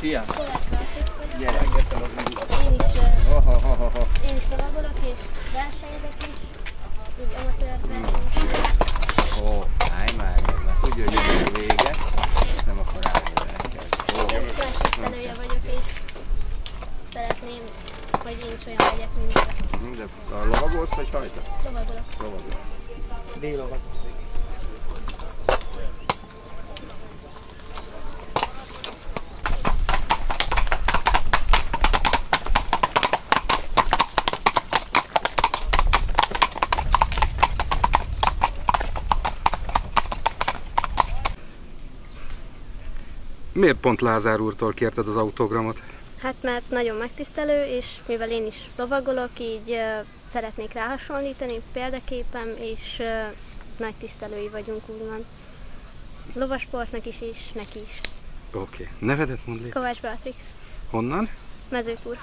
Szia! Gyere! Én is, ö, Oha, ha, ha, ha. én is lovagolok, és versenyzek is. Úgy amatőr versenyzek. Ó, állj már meg, mert tudja, hogy jön a vége, és nem akar állni neked. Ó, Én is tisztelője vagyok, és szeretném, hogy én is olyan legyek, mint hm, de a lovagolsz vagy hajtasz? Lovagolok. Lovagolsz. Délovat. Miért pont Lázár úrtól kérted az autogramot? Hát mert nagyon megtisztelő, és mivel én is lovagolok, így ö, szeretnék rá hasonlítani példaképem, és ö, nagy tisztelői vagyunk, úgymond. Lovasportnak is, és neki is. Oké. Okay. Nevedet mondd légy. Kovács Beatrix, Honnan? mezőtúr.